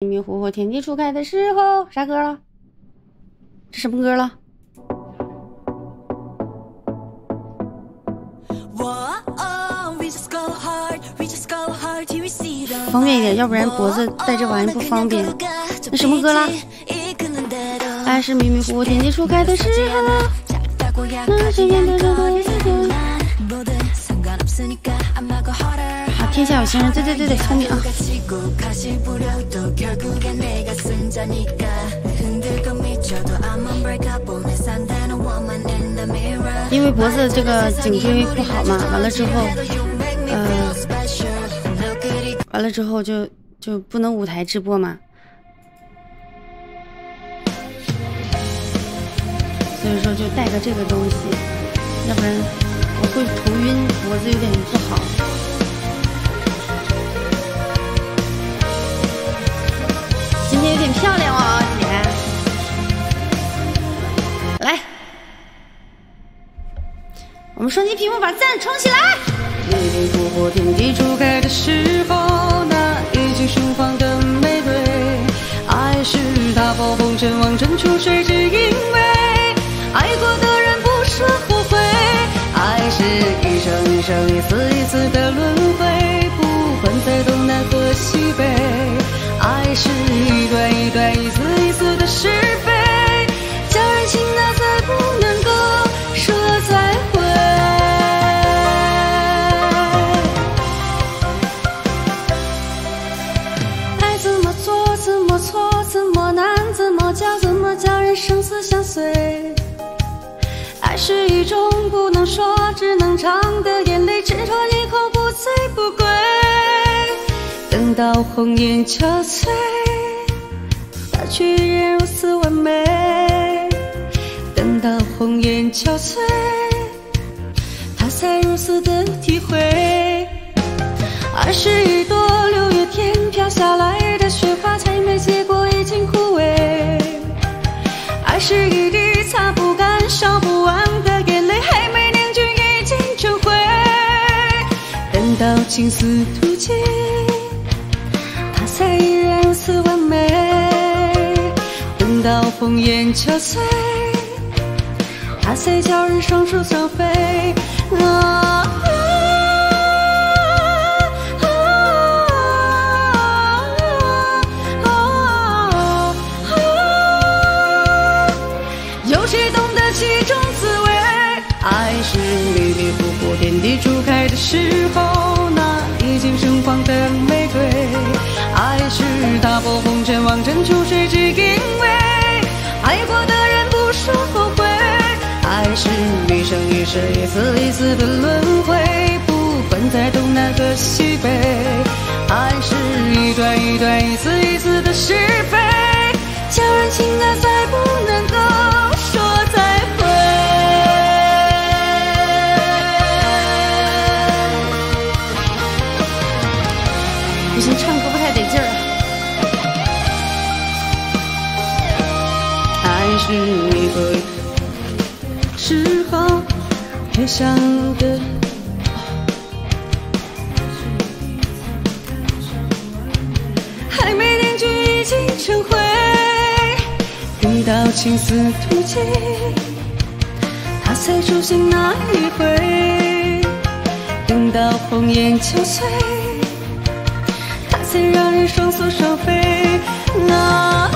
迷迷糊糊，天地初开的时候，啥歌了？这什么歌了？方便一点，要不然脖子戴这玩意不方便。那什么歌了？爱是迷迷糊糊，天地初开的时候。天下有情人，对对对对，聪明啊！因为脖子这个颈椎不好嘛，完了之后，呃，完了之后就就不能舞台直播嘛，所以说就带个这个东西，要不然我会头晕，脖子有点不好。今天有点漂亮哦，姐，来，我们双击屏幕把赞冲起来。迷迷糊糊，天地初开的时候，那已经盛放的玫瑰，爱是踏破红尘，望穿秋水，只因为爱过的人不说后悔。爱是一生一生，一次一次的轮回，不管在东南和西北。是一对一对到红颜憔悴，他却依然如此完美。等到红颜憔悴，他才如此的体会。爱是一朵六月天飘下来的雪花，才没结果已经枯萎。爱是一滴擦不干、烧不完的眼泪，还没凝聚已经成灰。等到青丝等到红颜憔悴，他才叫人双宿双飞。啊有谁懂得其中滋味？爱是迷迷糊糊，天地初开的时候，那已经盛放的玫瑰。爱是踏破红尘，望穿秋水，只因为是一，次一次的轮回，不管在东南和西北。爱是一段一段，一次一次的是非，叫人情爱再不能够配上的，还没凝聚已经成灰。等到青丝吐尽，他才出现那一回。等到红颜憔悴，他才让人双宿双飞。啊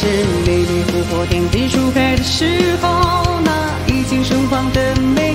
是迷迷糊糊，天地初开的时候，那已经盛放的美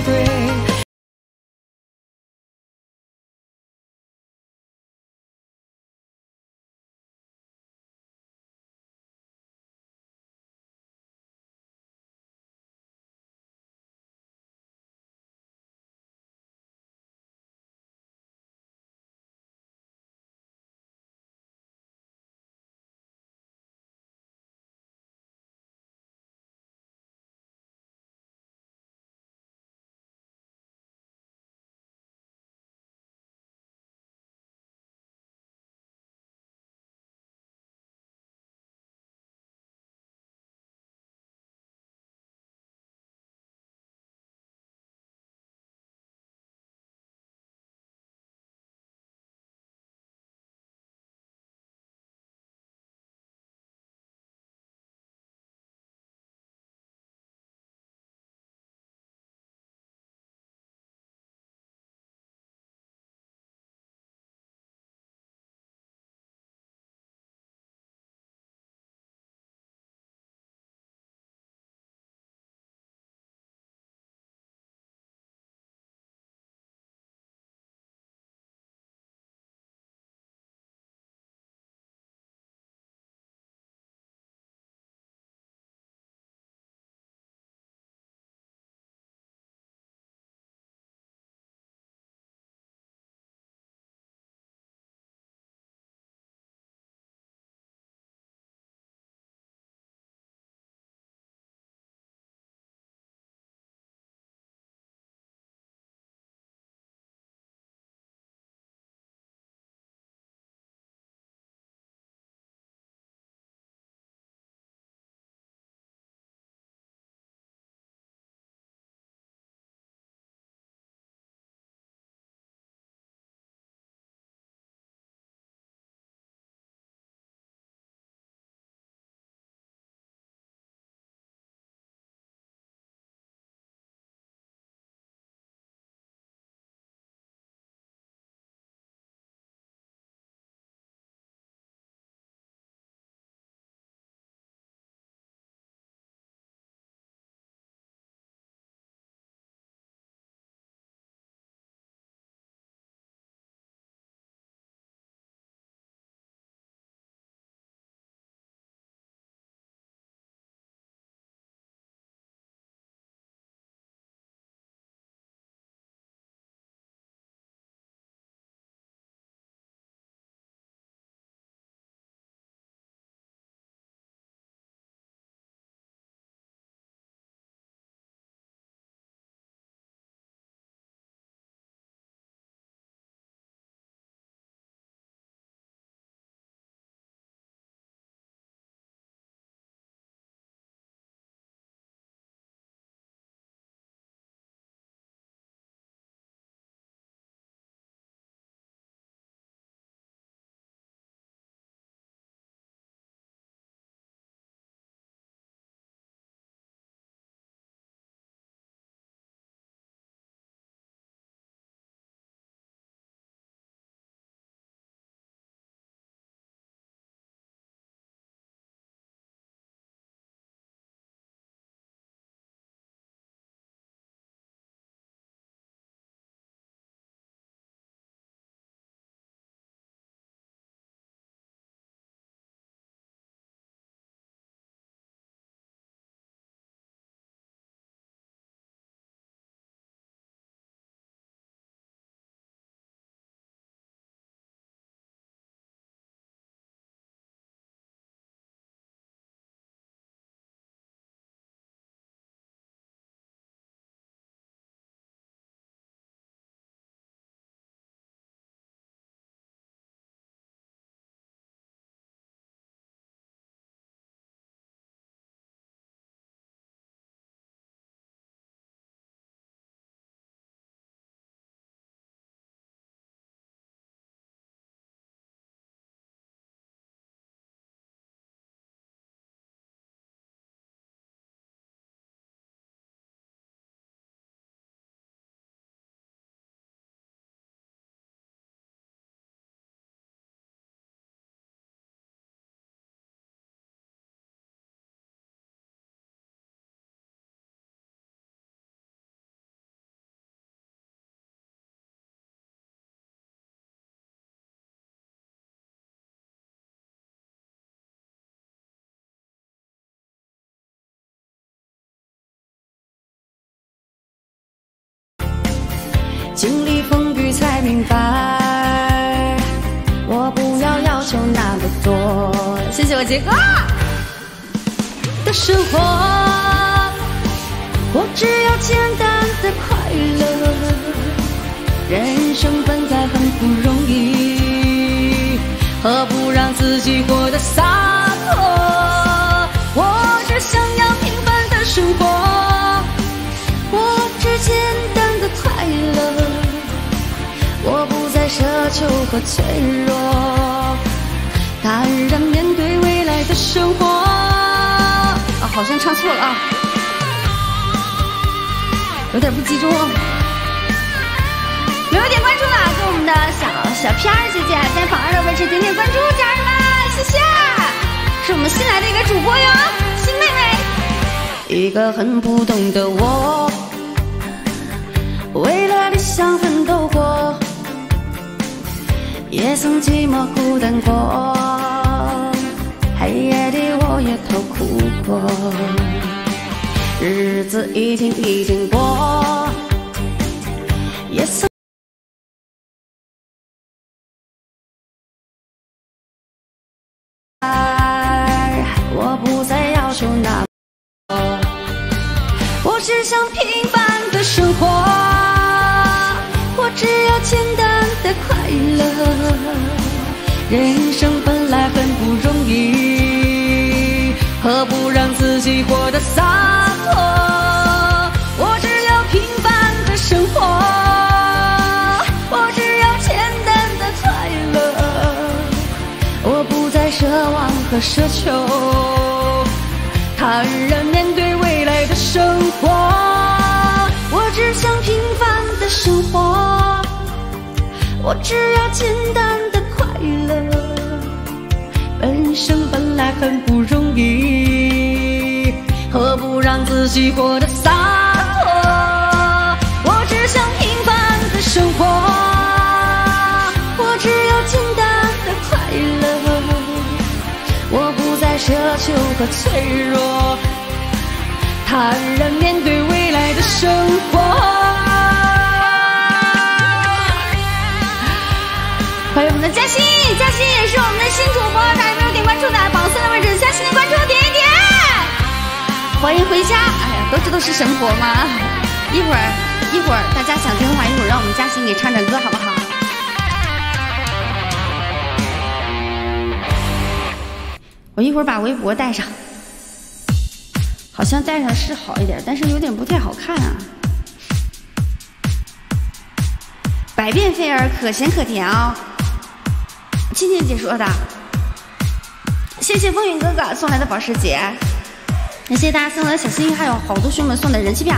经历风雨才明白，我不要要求那么多。谢谢我杰哥的生活，我只要简单的快乐。人生本来很不容易，何不让自己活得洒求和脆弱，坦然面对未来的生活。啊，好像唱错了啊，有点不集中。没有点关注的，给我们的小小片儿姐姐在榜二的位置点点关注，家人们，谢谢！是我们新来的一个主播哟，新妹妹。一个很普通的我，为了理想奋斗过，也曾寂寞孤单过，黑夜里我也偷哭过，日子一天一天过，也曾。我不再要求那么多，我只想平人生本来很不容易，何不让自己活得洒脱？我只要平凡的生活，我只要简单的快乐，我不再奢望和奢求，坦然面对未来的生活。我只想平凡的生活，我只要简单。人生本来很不容易，何不让自己活得洒脱？我只想平凡的生活，我只要简单的快乐。我不再奢求和脆弱，坦然面对未来的生活。欢迎我们的嘉欣，嘉欣也是我们的新主播，大家没有点关注的，榜三的位置，嘉欣的关注点一点。欢迎回家，哎呀，都知道是神婆吗？一会儿一会儿大家想听的话，一会儿让我们嘉欣给唱唱歌，好不好？我一会儿把围脖带上，好像带上是好一点，但是有点不太好看啊。百变飞儿可咸可甜啊，倩倩姐说的。谢谢风云哥哥送来的保时捷，感谢大家送来的小心心，还有好多兄弟们送的人气票，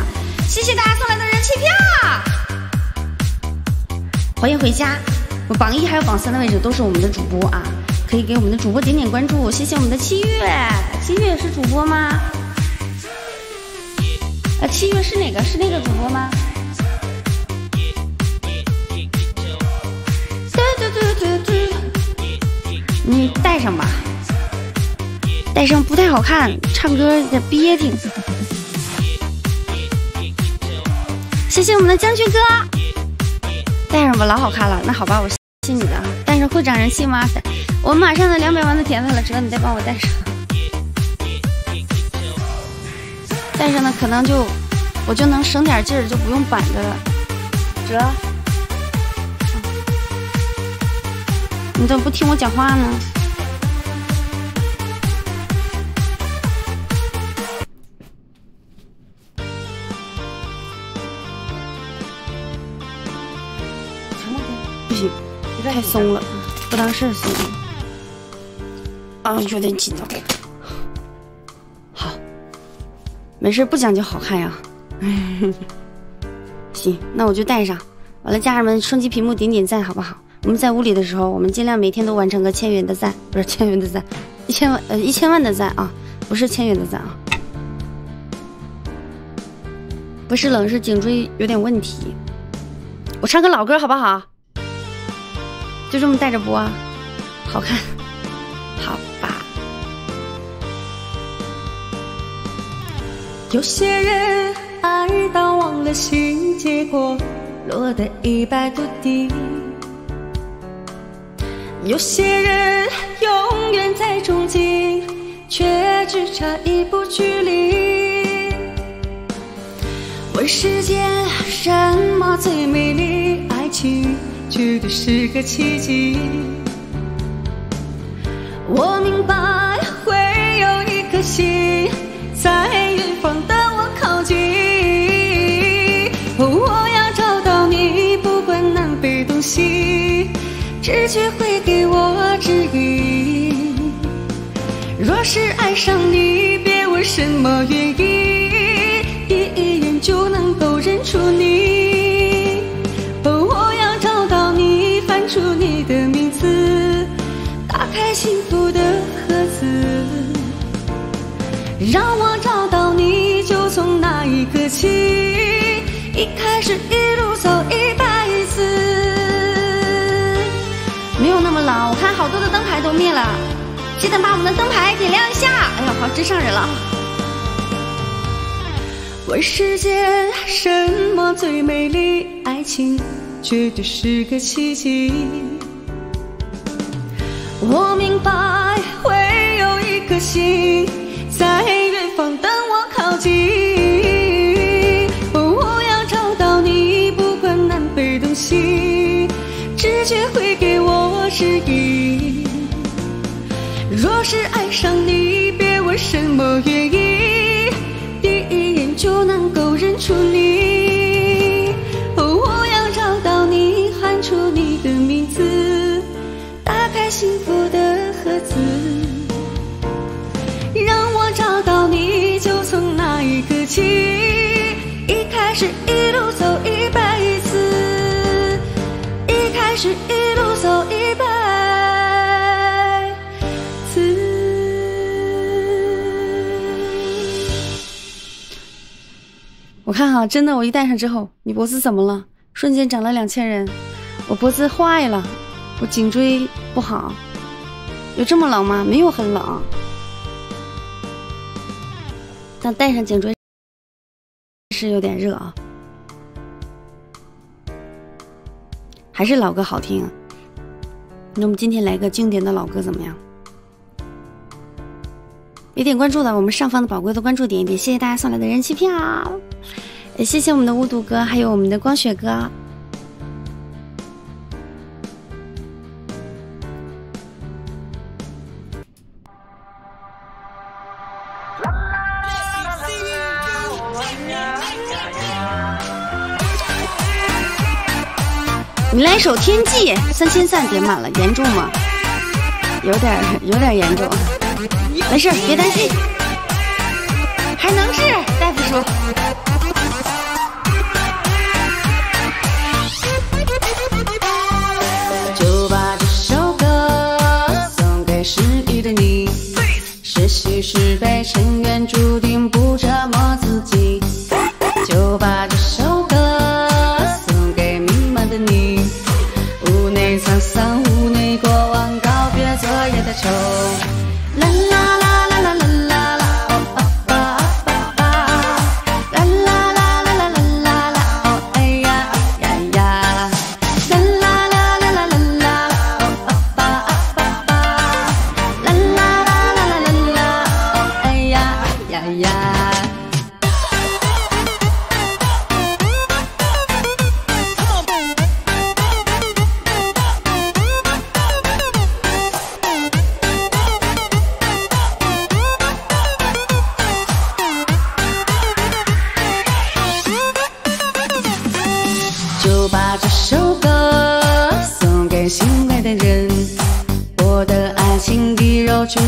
谢谢大家送来的人气票。欢迎回家，我榜一还有榜三的位置都是我们的主播啊。可以给我们的主播点点关注，谢谢我们的七月，七月是主播吗？啊，七月是哪个？是那个主播吗？你带上吧，带上不太好看，唱歌有点憋挺。谢谢我们的将军哥，带上吧，老好看了。那好吧，我信你的，带上会涨人气吗？我马上的两百万的甜粉了，哲，你再帮我带上。带上呢，可能就我就能省点劲儿，就不用板着了。哲，你怎么不听我讲话呢？不行，太松了，不当事儿松。啊，有点紧张。好，没事，不讲究好看呀。行，那我就带上。完了，家人们双击屏幕点点赞，好不好？我们在屋里的时候，我们尽量每天都完成个千元的赞，不是千元的赞，一千万呃一千万的赞啊，不是千元的赞啊。不是冷，是颈椎有点问题。我唱个老歌好不好？就这么带着播，好看。好吧。有些人爱到忘了心结果，落得一败涂地。有些人永远在憧憬，却只差一步距离。问世间什么最美丽？爱情绝对是个奇迹。我明白会有一颗心在远方等我靠近。直觉会给我指引。若是爱上你，别问什么原因，第一眼就能够认出你。我要找到你，喊出你的名字，打开幸福的盒子。让我找到你，就从那一刻起，一开始一我看好多的灯牌都灭了，记得把我们的灯牌点亮一下。哎呀，好真上人了。问世间什么最美丽？爱情绝对是个奇迹。我明白会有一颗心在远方等我靠近。我要找到你，不管南北东西，直觉会给我。指引。若是爱上你，别问什么原因，第一眼就能够认出你。我要找到你，喊出你的名字，打开幸福的盒子。让我找到你，就从那一刻起，我看哈，真的，我一戴上之后，你脖子怎么了？瞬间长了两千人，我脖子坏了，我颈椎不好，有这么冷吗？没有很冷，但戴上颈椎是有点热啊。还是老歌好听啊。那我们今天来个经典的老歌怎么样？没点关注的，我们上方的宝贵的关注点一点，谢谢大家送来的人气票。也谢谢我们的巫毒哥，还有我们的光雪哥。你来首《天际》，三千赞点满了，严重吗？有点，有点严重。没事，别担心，还能治。大夫说。啦啦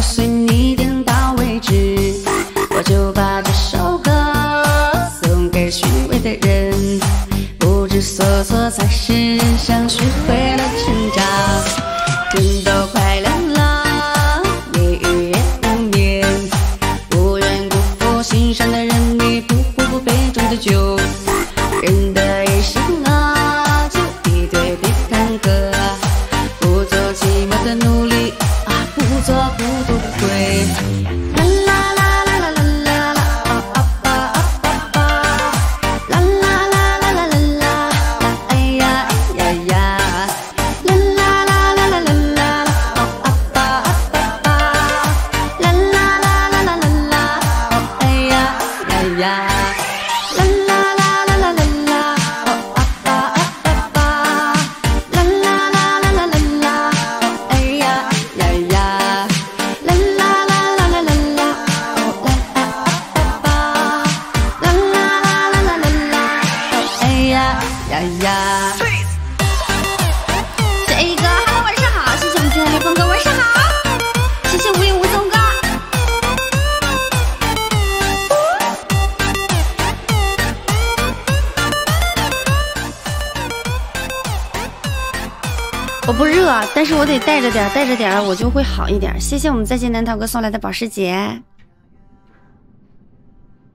随你点到为止，我就把这首歌送给虚伪的人，不知所措才是人生学会了执。但是我得带着点，带着点，我就会好一点。谢谢我们再见南桃哥送来的保时捷。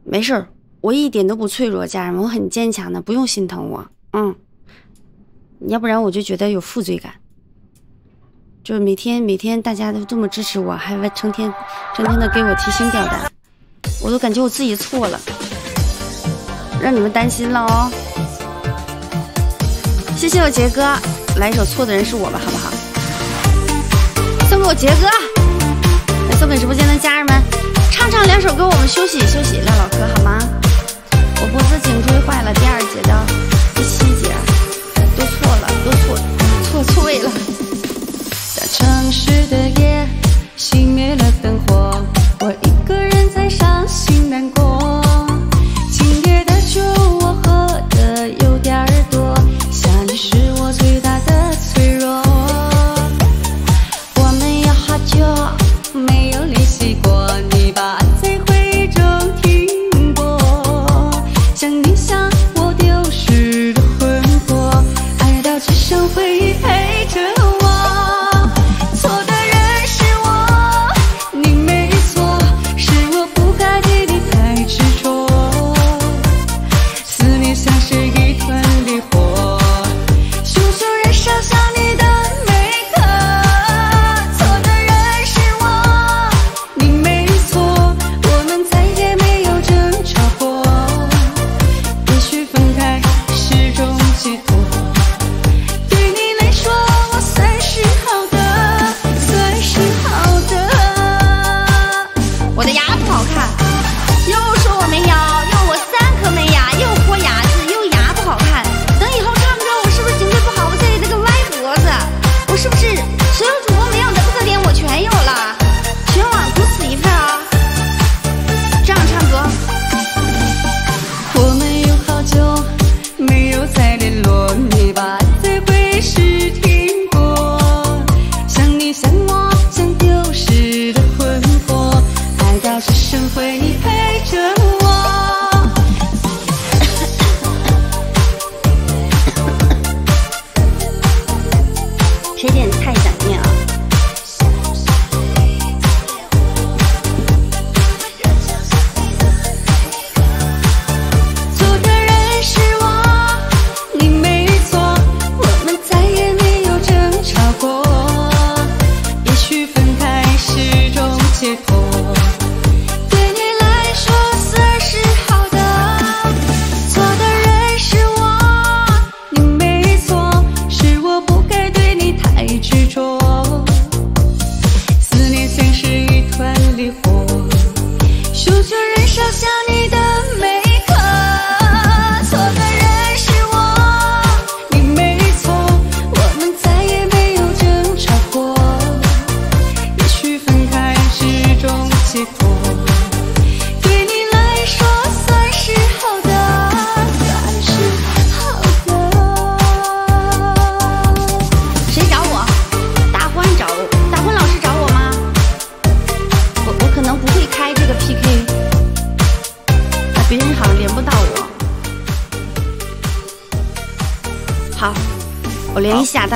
没事儿，我一点都不脆弱，家人们，我很坚强的，不用心疼我。嗯，要不然我就觉得有负罪感。就是每天每天大家都这么支持我，还成天成天的给我提心吊胆，我都感觉我自己错了，让你们担心了哦。谢谢我杰哥。来一首错的人是我吧，好不好？送给我杰哥，来送给直播间的家人们，唱唱两首歌，我们休息休息，唠唠嗑好吗？我脖子颈椎坏了，第二节的第七节，都错了，都错错错位了。大城市的夜，熄灭了灯火，你陪着我。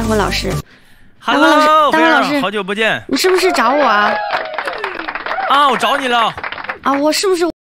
辉老师，大辉老师，大辉老师，好久不见，你是不是找我啊？啊，我找你了。啊，我是不是？